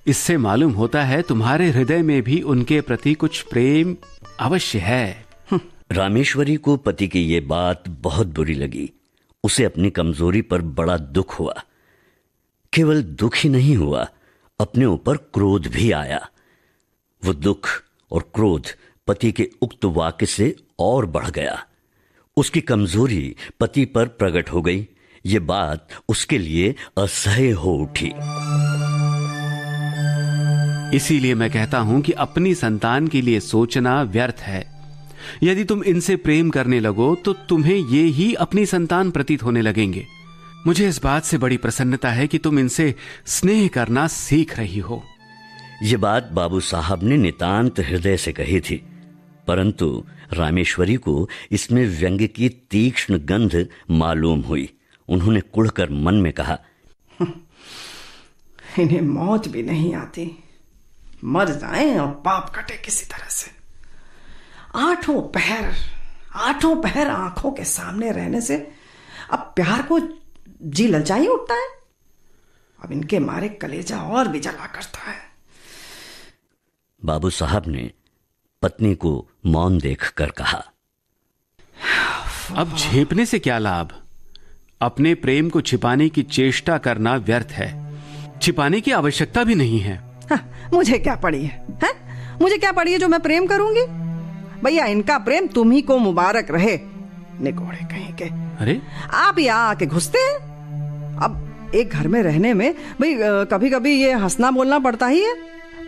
D: इससे मालूम होता है तुम्हारे हृदय में भी उनके प्रति कुछ प्रेम अवश्य है।
A: रामेश्वरी को पति की ये बात बहुत बुरी लगी। उसे अपनी कमज़ोरी पर बड़ा दुख हुआ। केवल दुख ही नहीं हुआ, अपने ऊपर क्रोध भी आया। वो दुख और क्रोध पति के उक्त वाक्य से और बढ़ गया। उसकी कमज़ोरी पति पर प्रकट हो गई। ये बात उसके लिए असह्य हो उठी।
D: इसीलिए मैं कहता हूँ कि अपनी संतान के लिए सोचना व्यर्थ है। यदि तुम इनसे प्रेम करने लगो तो तुम्हें ये ही अपनी संतान प्रतीत होने लगेंगे। मुझे इस बात से बड़ी प्रसन्नता है कि तुम इनसे स्नेह करना सीख रही हो।
A: ये बात बाबू साहब ने नितांत हृदय से कही थी परंतु रामेश्वरी को इसमें व्यंग की तीक्ष्ण गंध मालूम हुई। उन्होंने कुड़कर मन में कहा <laughs>
E: इन्हें मौत भी नहीं आती। मर जाएँ और पाप कटे किसी तरह से। आठों पहर आठों पहर आँखों के सामने रहने से अब प्यार को जी ललचाई उठता है। अब इनके मारे कलेजा और भी जला करता है।
A: बाबू साहब ने पत्नी को मौन देखकर कहा
D: अब झेपने से क्या लाभ? अपने प्रेम को छिपाने की चेष्टा करना व्यर्थ है। छिपाने की आवश्यकता भी नहीं है।
E: हाँ, मुझे क्या पड़ी है, है? मुझे क्या पड़ी है जो मैं प्रेम करूँगी? भैया इनका प्रेम तुम ही को मुबारक रहे। निकोड़े कहीं के।
D: अरे?
E: आप यहाँ आके घुसते हैं? अब एक घर में रहने में भाई कभी कभी ये हंसना बोलना पड़ता ही है।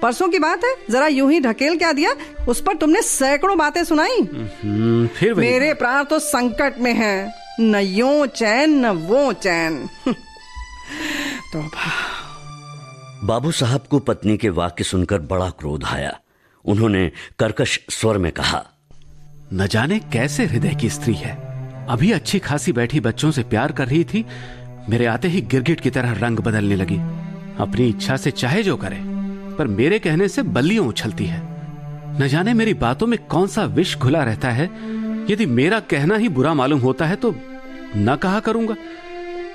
E: परसों की बात है जरा यूँ ही ढकेल क्या दिया? उस पर तुमने सैकड़ों बातें सुनाई।
D: हम्म, फिर
E: मेरे प्राण तो संकट में हैं। न यो चैन न वो चैन। <laughs> तो
A: बाबू साहब को पत्नी के वाक्य सुनकर बड़ा क्रोध आया। उन्होंने कर्कश स्वर में कहा
D: न जाने कैसे हृदय की स्त्री है। अभी अच्छी खासी बैठी बच्चों से प्यार कर रही थी मेरे आते ही गिरगिट की तरह रंग बदलने लगी। अपनी इच्छा से चाहे जो करे पर मेरे कहने से बल्लियों उछलती है। न जाने मेरी बातों में कौन सा विष घुला रहता है यदि मेरा कहना ही बुरा मालूम होता है तो न कहा करूँगा।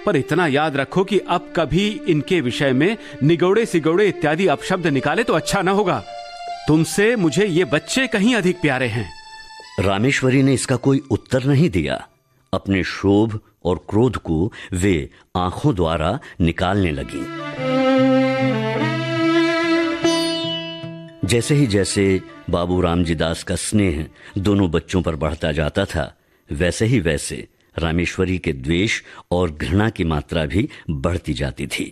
D: पर इतना याद रखो कि अब कभी इनके विषय में निगौड़े सिगौड़े इत्यादि अपशब्द निकाले तो अच्छा ना होगा। तुमसे मुझे ये बच्चे कहीं अधिक प्यारे हैं।
A: रामेश्वरी ने इसका कोई उत्तर नहीं दिया। अपने शोभ और क्रोध को वे आँखों द्वारा निकालने लगी। जैसे ही जैसे बाबू रामजी दास का स्नेह दोनों बच्चों पर बढ़ता जाता था, वैसे ही वैसे रामेश्वरी के द्वेष और घृणा की मात्रा भी बढ़ती जाती थी।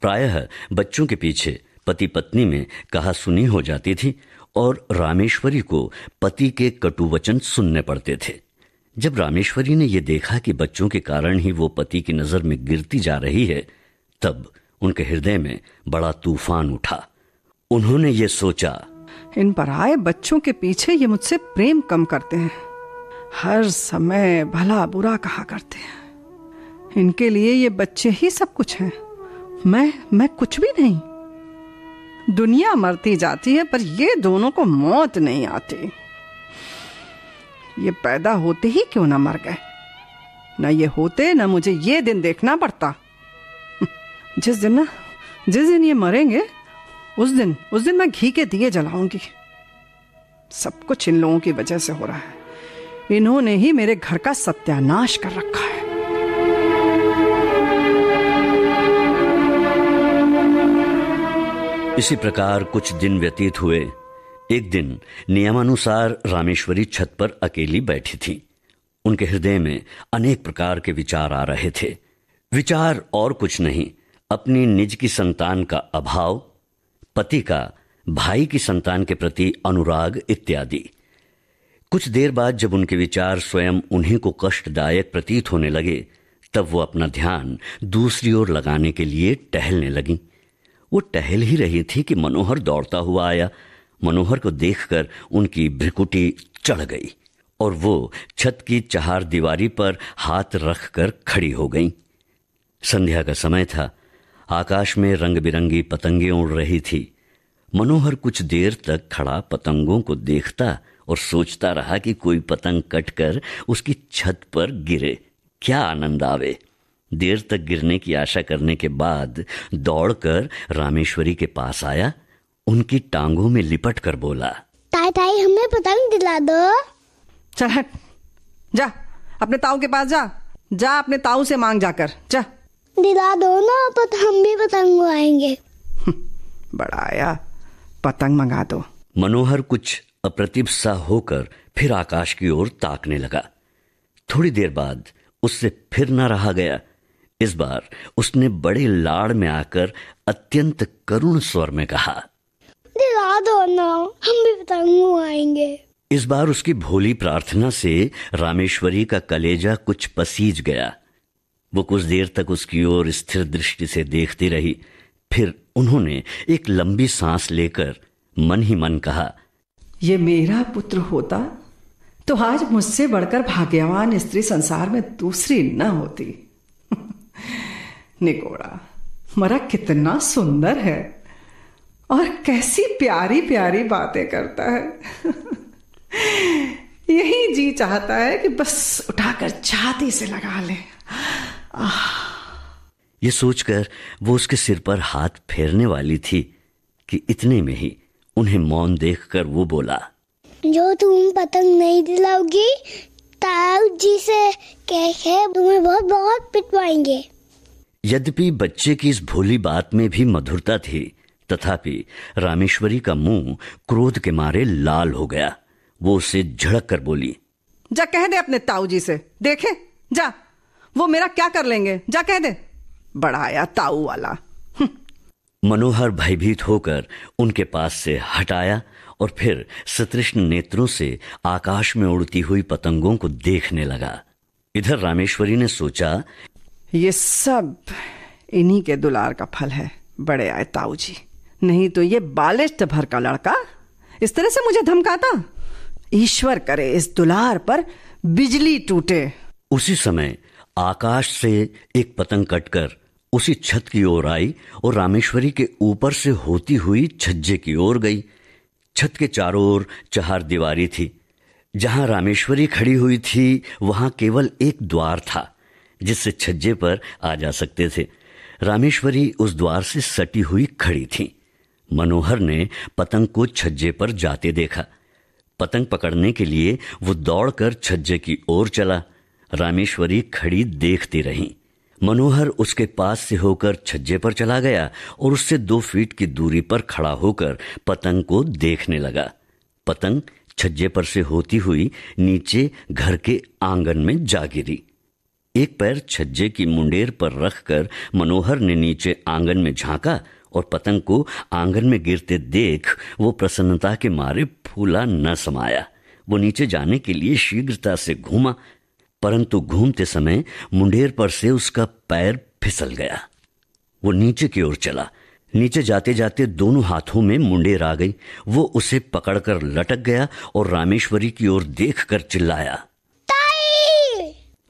A: प्रायः बच्चों के पीछे पति पत्नी में कहा सुनी हो जाती थी और रामेश्वरी को पति के कटु वचन सुनने पड़ते थे। जब रामेश्वरी ने यह देखा कि बच्चों के कारण ही वो पति की नज़र में गिरती जा रही है, तब उनके हृदय में बड़ा तूफ़ान उठा। उन्होंने ये सोचा।
E: इन पर आए बच्चों के पीछे ये मुझसे प्रेम कम करते हैं। हर समय भला बुरा कहा करते हैं। इनके लिए ये बच्चे ही सब कुछ हैं। मैं मैं कुछ भी नहीं। दुनिया मरती जाती है, पर ये दोनों को मौत नहीं आती। ये पैदा होते ही क्यों ना मर गए? ना ये होते, ना मुझे ये दिन देखना पड़ता। <laughs> जिस दिन ना, जिस दिन ये मरेंगे उस दिन उस दिन मैं घी के दिए जलाऊँगी। सब कुछ इन लोगों की वजह से हो रहा है। इन्होंने ही मेरे घर का सत्यानाश कर रखा है।
A: इसी प्रकार कुछ दिन व्यतीत हुए। एक दिन नियमानुसार रामेश्वरी छत पर अकेली बैठी थी। उनके हृदय में अनेक प्रकार के विचार आ रहे थे। विचार और कुछ नहीं, अपनी निज की संतान का अभाव पति का, भाई की संतान के प्रति अनुराग इत्यादि। कुछ देर बाद जब उनके विचार स्वयं उन्हीं को कष्टदायक प्रतीत होने लगे, तब वो अपना ध्यान दूसरी ओर लगाने के लिए टहलने लगी। वो टहल ही रही थी कि मनोहर दौड़ता हुआ आया। मनोहर को देखकर उनकी भ्रिकुटी चढ़ गई और वो छत की चहार दीवारी पर हाथ रखकर खड़ी हो गई। संध्या का समय था। आकाश में रंग बिरंगी पतंगे उड़ रही थी। मनोहर कुछ देर तक खड़ा पतंगों को देखता और सोचता रहा कि कोई पतंग कटकर उसकी छत पर गिरे। क्या आनंद आवे। देर तक गिरने की आशा करने के बाद दौड़कर रामेश्वरी के पास आया। उनकी टांगों में लिपट कर बोला
F: ताई ताई हमें पतंग दिला दो।
E: चल हट। जा अपने ताऊ के पास जा। जा अपने ताऊ से मांग जाकर। जा।
F: दिला दो ना पत हम भी पतंग उड़ाएँगे। <laughs>
E: बड़ा आया। पतंग मंगा दो।
A: मनोहर कुछ अप्रतिभ सा होकर फिर आकाश की ओर ताकने लगा। थोड़ी देर बाद उससे फिर न रहा गया। इस बार उसने बड़े लाड़ में आकर अत्यंत करुण स्वर में कहा
F: दिला दो ना हम भी पतंग उड़ाएँगे।
A: इस बार उसकी भोली प्रार्थना से रामेश्वरी का कलेजा कुछ पसीज गया। वो कुछ देर तक उसकी ओर स्थिर दृष्टि से देखती रही। फिर उन्होंने एक लंबी सांस लेकर मन ही मन कहा,
E: ये मेरा पुत्र होता तो आज मुझसे बढ़कर भाग्यवान स्त्री संसार में दूसरी न होती। <laughs> निकोड़ा मरा कितना सुंदर है और कैसी प्यारी प्यारी बातें करता है। <laughs> यही जी चाहता है कि बस उठाकर छाती से लगा ले।
A: ये सोचकर वो उसके सिर पर हाथ फेरने वाली थी कि इतने में ही उन्हें मौन देखकर वो बोला
F: जो तुम पतंग नहीं दिलाओगी ताऊ जी से कह के तुम्हें बहुत बहुत पिटवाएँगे.
A: यद्यपि बच्चे की इस भोली बात में भी मधुरता थी तथापि रामेश्वरी का मुँह क्रोध के मारे लाल हो गया। वो उसे झड़क कर बोली
E: जा कह दे अपने ताऊ जी से देखे जा। वो मेरा क्या कर लेंगे? जा कह दे। बड़ा आया ताऊ वाला।
A: मनोहर भयभीत होकर उनके पास से हटाया और फिर सतृष्ण नेत्रों से आकाश में उड़ती हुई पतंगों को देखने लगा। इधर रामेश्वरी ने सोचा
E: ये सब इन्हीं के दुलार का फल है बड़े आए ताऊ जी। नहीं तो ये बालिष्ट भर का लड़का इस तरह से मुझे धमकाता? ईश्वर करे इस दुलार पर बिजली टूटे।
A: उसी समय आकाश से एक पतंग कटकर उसी छत की ओर आई और रामेश्वरी के ऊपर से होती हुई छज्जे की ओर गई। छत के चारों ओर चहार दीवारी थी। जहाँ रामेश्वरी खड़ी हुई थी, वहाँ केवल एक द्वार था, जिससे छज्जे पर आ जा सकते थे। रामेश्वरी उस द्वार से सटी हुई खड़ी थी। मनोहर ने पतंग को छज्जे पर जाते देखा। पतंग पकड़ने के लिए वो दौड़कर छज्जे की ओर चला। रामेश्वरी खड़ी देखती रही। मनोहर उसके पास से होकर छज्जे पर चला गया और उससे दो फीट की दूरी पर खड़ा होकर पतंग को देखने लगा। पतंग छज्जे पर से होती हुई नीचे घर के आँगन में जा गिरी। एक पैर छज्जे की मुंडेर पर रखकर मनोहर ने नीचे आँगन में झांका और पतंग को आँगन में गिरते देख वो प्रसन्नता के मारे फूला न समाया। वो नीचे जाने के लिए शीघ्रता से घूमा परंतु घूमते समय मुंडेर पर से उसका पैर फिसल गया। वो नीचे की ओर चला। नीचे जाते जाते दोनों हाथों में मुंडेर आ गई। वो उसे पकड़कर लटक गया और रामेश्वरी की ओर देखकर चिल्लाया।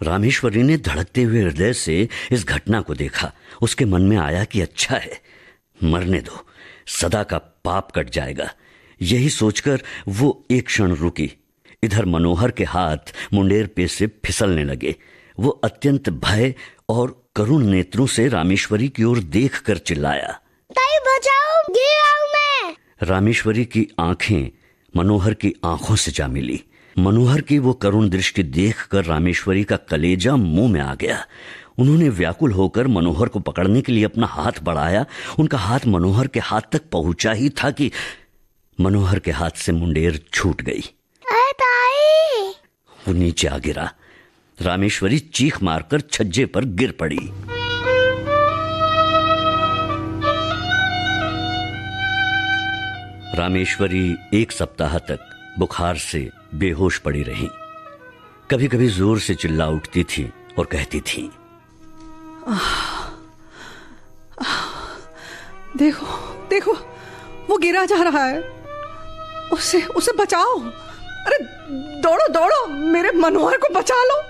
A: रामेश्वरी ने धड़कते हुए हृदय से इस घटना को देखा। उसके मन में आया कि अच्छा है, मरने दो, सदा का पाप कट जाएगा। यही सोचकर वो एक क्षण रुकी। इधर मनोहर के हाथ मुंडेर पे से फिसलने लगे। वो अत्यंत भय और करुण नेत्रों से रामेश्वरी की ओर देख कर चिल्लाया।
F: ताई बचाओ गिर मैं।
A: रामेश्वरी की आँखें मनोहर की आँखों से जा मिली। मनोहर की वो करुण दृष्टि देखकर रामेश्वरी का कलेजा मुँह में आ गया। उन्होंने व्याकुल होकर मनोहर को पकड़ने के लिए अपना हाथ बढ़ाया। उनका हाथ मनोहर के हाथ तक पहुँचा ही था कि मनोहर के हाथ से मुंडेर छूट गई। वो नीचे आ गिरा। रामेश्वरी चीख मारकर छज्जे पर गिर पड़ी। रामेश्वरी एक सप्ताह तक बुखार से बेहोश पड़ी रही। कभी कभी ज़ोर से चिल्ला उठती थी और कहती थी,
E: देखो देखो, वो गिरा जा रहा है। उसे उसे बचाओ। अरे, दौड़ो दौड़ो, मेरे मनोहर को बचा लो।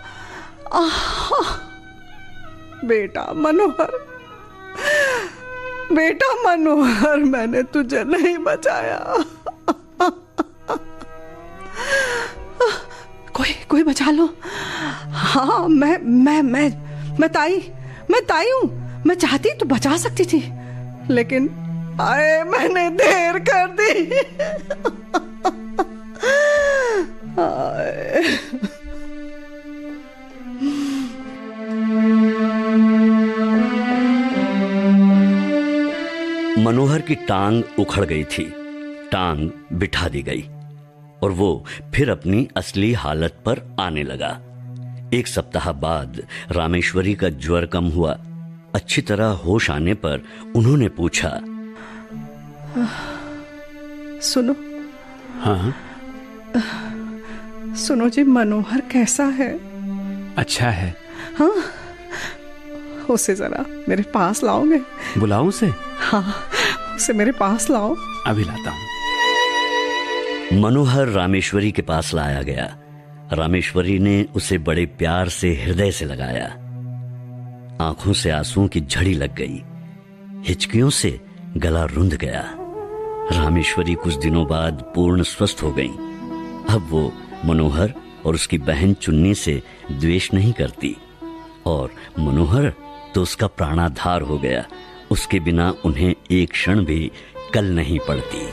E: बेटा मनोहर बेटा मनोहर, मैंने तुझे नहीं बचाया। कोई कोई बचा लो। हाँ मैं मैं मैं मैं ताई मैं ताई हूँ। मैं चाहती तो बचा सकती थी, लेकिन आए, मैंने देर कर दी।
A: मनोहर की टांग उखड़ गई थी। टांग बिठा दी गई। और वो फिर अपनी असली हालत पर आने लगा। एक सप्ताह बाद रामेश्वरी का ज्वर कम हुआ। अच्छी तरह होश आने पर उन्होंने पूछा
E: सुनो।
D: हाँ
E: सुनो जी मनोहर कैसा है?
D: अच्छा है।
E: हाँ उसे जरा मेरे पास लाओगे?
D: बुलाऊं से
E: हाँ उसे मेरे पास लाओ।
D: अभी लाता हूँ।
A: मनोहर रामेश्वरी के पास लाया गया। रामेश्वरी ने उसे बड़े प्यार से हृदय से लगाया। आँखों से आंसुओं की झड़ी लग गई। हिचकियों से गला रुंध गया। रामेश्वरी कुछ दिनों बाद पूर्ण स्वस्थ हो गई। अब वो मनोहर और उसकी बहन चुन्नी से द्वेष नहीं करती। और मनोहर तो उसका प्राणाधार हो गया। उसके बिना उन्हें एक क्षण भी कल नहीं पड़ती।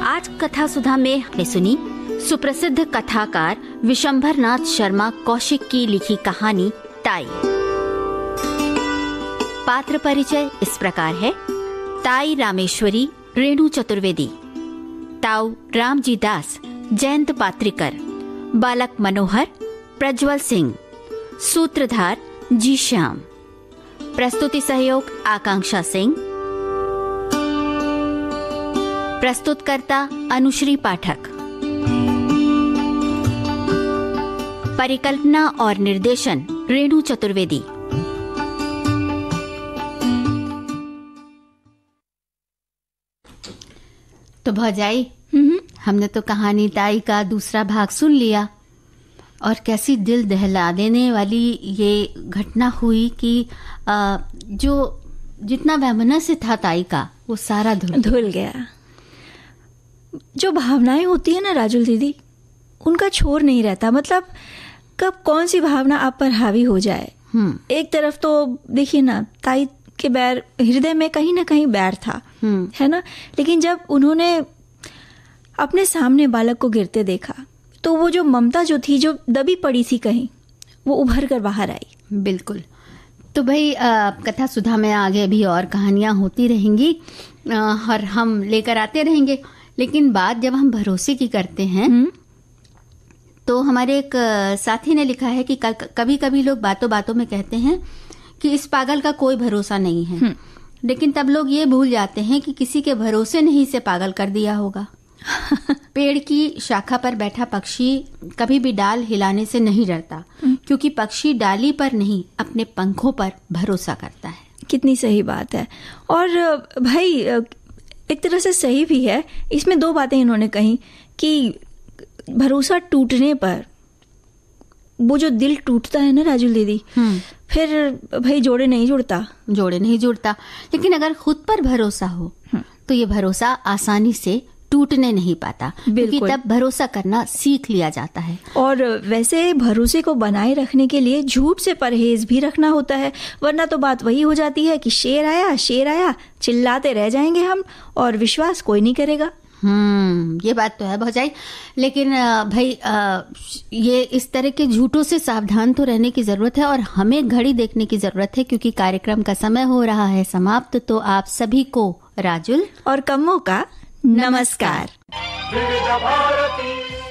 C: आज कथा सुधा में हमने सुनी सुप्रसिद्ध कथाकार विशंभर नाथ शर्मा कौशिक की लिखी कहानी, ताई। पात्र परिचय इस प्रकार है। ताई रामेश्वरी रेणु चतुर्वेदी ताऊ रामजी दास जयंत पात्रिकर बालक मनोहर प्रज्वल सिंह सूत्रधार जी श्याम प्रस्तुति सहयोग आकांक्षा सिंह प्रस्तुतकर्ता अनुश्री पाठक परिकल्पना और निर्देशन रेणु चतुर्वेदी तो भौजाई हमने तो कहानी ताई का दूसरा भाग सुन लिया। और कैसी दिल दहला देने वाली ये घटना हुई कि आ, जो जितना वैमनस्य था ताई का वो सारा धुल
B: धुल गया। जो भावनाएँ होती है ना राजुल दीदी उनका छोर नहीं रहता। मतलब कब कौन सी भावना आप पर हावी हो जाए?
C: हम्म।
B: एक तरफ़ तो देखिए ना ताई के बैर हृदय में कहीं ना कहीं बैर था।
C: हम्म।
B: है ना? लेकिन जब उन्होंने अपने सामने बालक को गिरते देखा तो वो जो ममता जो थी जो दबी पड़ी थी कहीं वो उभर कर बाहर आई।
C: बिल्कुल। तो भाई अ, कथा सुधा में आगे भी और कहानियाँ होती रहेंगी और हम लेकर आते रहेंगे। लेकिन बात जब हम भरोसे की करते हैं तो हमारे एक साथी ने लिखा है कि कभी कभी लोग बातों बातों में कहते हैं कि इस पागल का कोई भरोसा नहीं है। लेकिन तब लोग ये भूल जाते हैं कि किसी के भरोसे ने ही इसे पागल कर दिया होगा। <laughs> पेड़ की शाखा पर बैठा पक्षी कभी भी डाल हिलाने से नहीं डरता क्योंकि पक्षी डाली पर नहीं अपने पंखों पर भरोसा करता है।
B: कितनी सही बात है। और भाई एक तरह से सही भी है। इसमें दो बातें इन्होंने कही कि भरोसा टूटने पर वो जो दिल टूटता है ना राजुल दीदी फिर भाई जोड़े नहीं जुड़ता।
C: जोड़े नहीं जुड़ता। लेकिन अगर खुद पर भरोसा हो तो ये भरोसा आसानी से टूटने नहीं पाता। क्योंकि
B: बिल्कुल।
C: तब भरोसा करना सीख लिया जाता है।
B: और वैसे भरोसे को बनाए रखने के लिए झूठ से परहेज भी रखना होता है वरना तो बात वही हो जाती है कि शेर आया शेर आया चिल्लाते रह जाएँगे हम और विश्वास कोई नहीं करेगा।
C: हम्म ये बात तो है भौजाई। लेकिन भाई ये इस तरह के झूठों से सावधान तो रहने की ज़रूरत है और हमें घड़ी देखने की ज़रूरत है क्योंकि कार्यक्रम का समय हो रहा है समाप्त तो आप सभी को राजुल
B: और कमो का नमस्कार।
G: भारती।